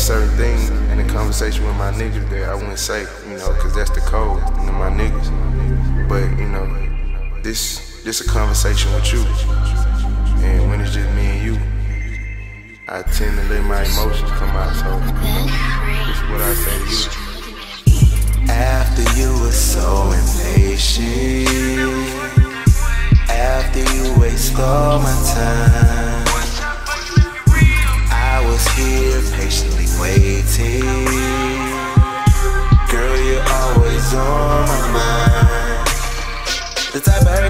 certain things in the conversation with my niggas that I wouldn't say, you know, cause that's the code, you know, my niggas. But, you know, this this a conversation with you. And when it's just me and you, I tend to let my emotions come out, so this is what I say to you. After you were so impatient After you waste all my time I was here patiently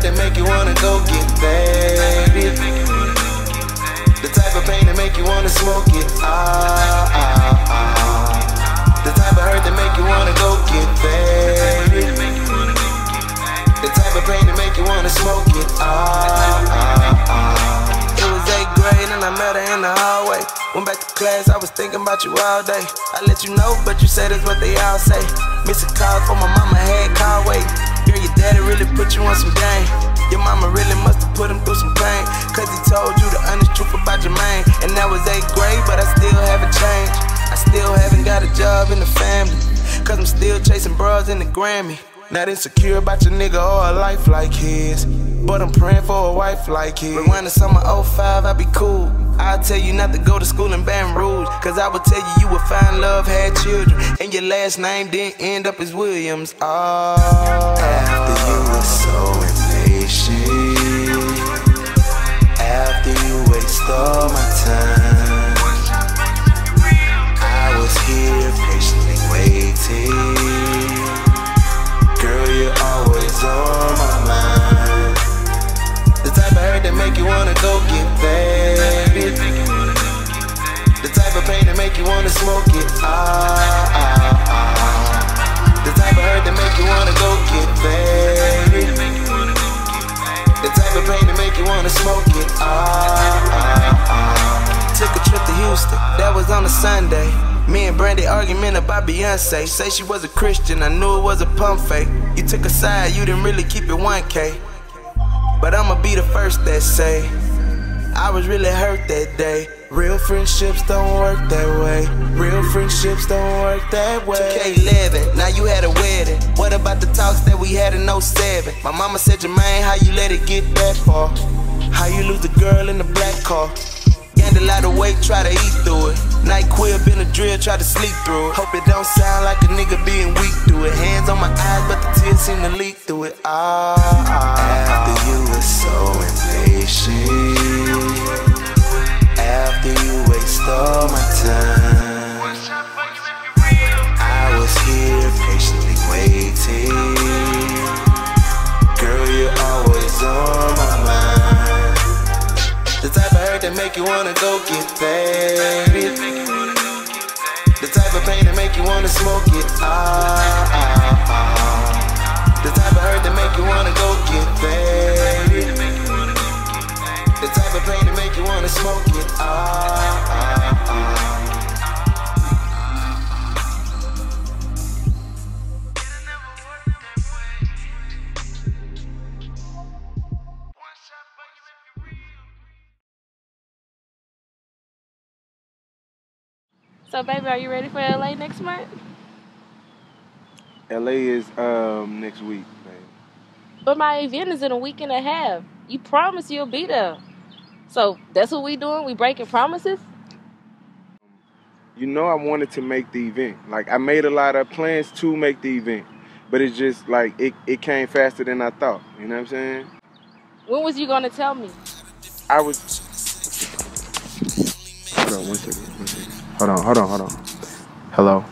hurt that make you wanna go get baby The type of pain that make you wanna smoke it ah, ah, ah. The type of hurt that make you wanna go get baby. The type of pain that make you wanna smoke it. Ah, ah, ah. It was eighth grade and I met her in the hallway. Went back to class, I was thinking about you all day. I let you know, but you said it's what they all say. Missing calls for my mama had car wait. Girl, your daddy really put you on some game. Your mama really must have put him through some pain. Cause he told you the honest truth about your man. And that was eighth grade, but I still haven't changed. I still haven't got a job in the family. Cause I'm still chasing bras in the Grammy. Not insecure about your nigga or a life like his. But I'm praying for a wife like his. Rewind to summer 05, I'd be cool. I'll tell you not to go to school in Baton Rouge. Cause I would tell you you would find love, had children. And your last name didn't end up as Williams. Oh. After you were so smoke it. Ah, ah, ah. The type of hurt that make you wanna go get baby. The type of pain that make you wanna smoke it. Ah, ah, ah. Took a trip to Houston, that was on a Sunday. Me and Brandy argument about Beyonce. Say she was a Christian, I knew it was a pump fake. You took a side, you didn't really keep it 1K. But I'ma be the first that say, I was really hurt that day. Real friendships don't work that way. Real friendships don't work that way. 2K11, now you had a wedding. What about the talks that we had in 07? My mama said, Jermaine, how you let it get that far? How you lose the girl in the black car? Gained a lot of weight, try to eat through it. Night quib in a drill, try to sleep through it. Hope it don't sound like a nigga being weak through it. Hands on my eyes, but the tears seem to leak through it. Ah, ah. After you were so impatient. Wanna go get. The type of pain that make you wanna smoke it. Ah, ah, ah. The type of hurt that make you wanna go get. The type of pain that make you wanna smoke it. Ah, So, baby, are you ready for LA next month? LA is um next week, baby. But my event is in a week and a half. You promise you'll be there. So that's what we doing? We breaking promises? You know I wanted to make the event. Like I made a lot of plans to make the event. But it's just like it, it came faster than I thought. You know what I'm saying? When was you gonna tell me? I was Hold on one second, one second. Hold on, hold on, hold on. Hello.